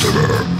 Customer.